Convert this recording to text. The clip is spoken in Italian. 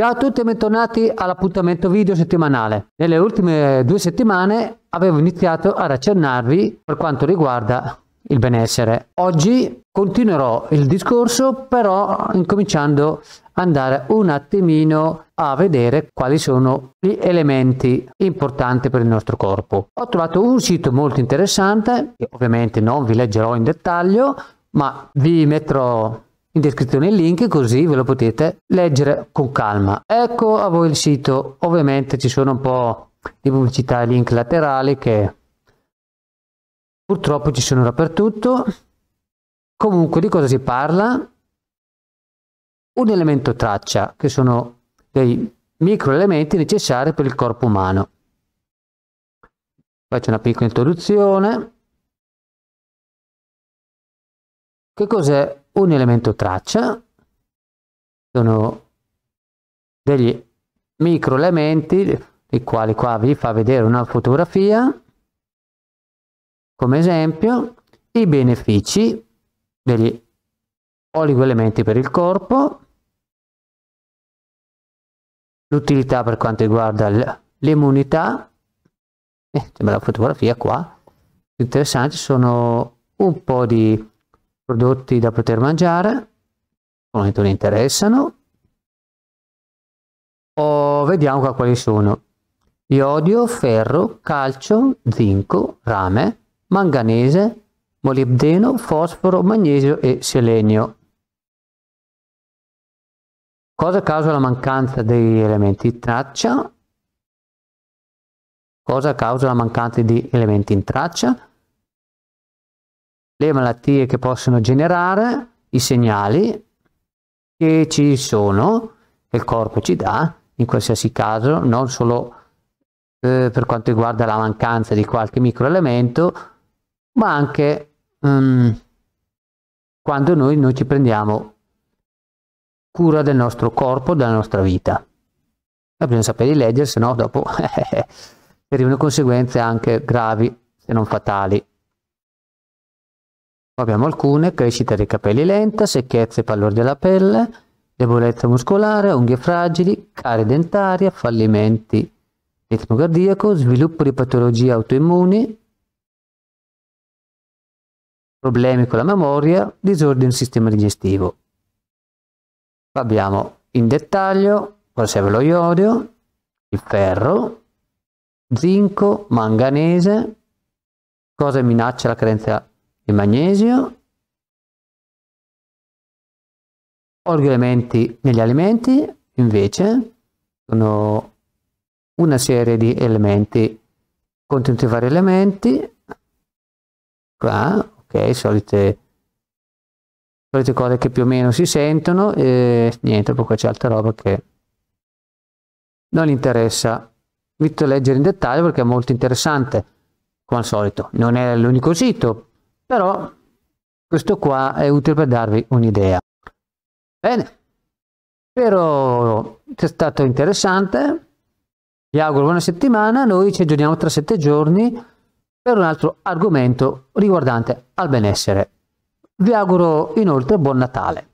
Ciao a tutti e bentornati all'appuntamento video settimanale. Nelle ultime due settimane avevo iniziato ad accennarvi per quanto riguarda il benessere. Oggi continuerò il discorso però incominciando ad andare un attimino a vedere quali sono gli elementi importanti per il nostro corpo. Ho trovato un sito molto interessante, che ovviamente non vi leggerò in dettaglio, ma vi metterò in descrizione il link così ve lo potete leggere con calma. Ecco a voi il sito, ovviamente ci sono un po' di pubblicità e link laterali che purtroppo ci sono dappertutto. Comunque di cosa si parla? Un elemento traccia che sono dei microelementi necessari per il corpo umano. Faccio una piccola introduzione. Che cos'è un elemento traccia, sono degli microelementi i quali qua vi fa vedere una fotografia. Come esempio i benefici degli oligoelementi per il corpo. L'utilità per quanto riguarda l'immunità. Eh, sembra la fotografia qua. Interessanti sono un po' di prodotti da poter mangiare, non ti interessano. O vediamo qua quali sono. Iodio, ferro, calcio, zinco, rame, manganese, molibdeno, fosforo, magnesio e selenio. Cosa causa la mancanza degli elementi in traccia? Cosa causa la mancanza di elementi in traccia? Le malattie che possono generare, i segnali che ci sono, che il corpo ci dà, in qualsiasi caso, non solo eh, per quanto riguarda la mancanza di qualche microelemento, ma anche um, quando noi non ci prendiamo cura del nostro corpo, della nostra vita. Ma bisogna sapere leggere, se no dopo arrivano conseguenze anche gravi, se non fatali. Abbiamo alcune, crescita dei capelli lenta, secchezza e pallore della pelle, debolezza muscolare, unghie fragili, carie dentaria, fallimenti ritmo cardiaco, sviluppo di patologie autoimmuni, problemi con la memoria, disordine del sistema digestivo. Abbiamo in dettaglio cosa serve lo iodio, il ferro, zinco, manganese, cosa minaccia la carenza il magnesio, elementi negli alimenti invece sono una serie di elementi contenuti vari elementi qua ok solite solite cose che più o meno si sentono e niente poi c'è altra roba che non interessa. Vi a leggere in dettaglio perché è molto interessante come al solito. Non è l'unico sito però questo qua è utile per darvi un'idea. Bene, spero sia stato interessante, vi auguro buona settimana, noi ci aggiorniamo tra sette giorni per un altro argomento riguardante al benessere. Vi auguro inoltre buon Natale.